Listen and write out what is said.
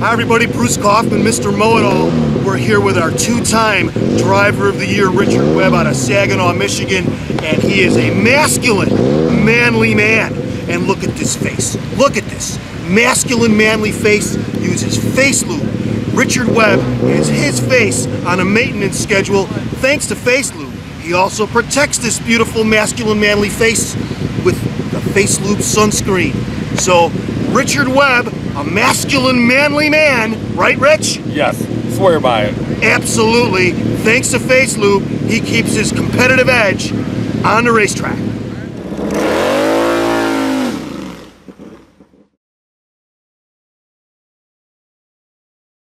Hi everybody, Bruce Kaufman, Mr. Know-It-All. We're here with our two-time Driver of the Year, Richard Webb out of Saginaw, Michigan, and he is a masculine, manly man. And look at this face. Look at this. Masculine, manly face uses face lube. Richard Webb has his face on a maintenance schedule thanks to face lube. He also protects this beautiful, masculine, manly face with the face lube sunscreen. So, Richard Webb, a masculine, manly man, right, Rich? Yes, swear by it. Absolutely. Thanks to FaceLube, he keeps his competitive edge on the racetrack.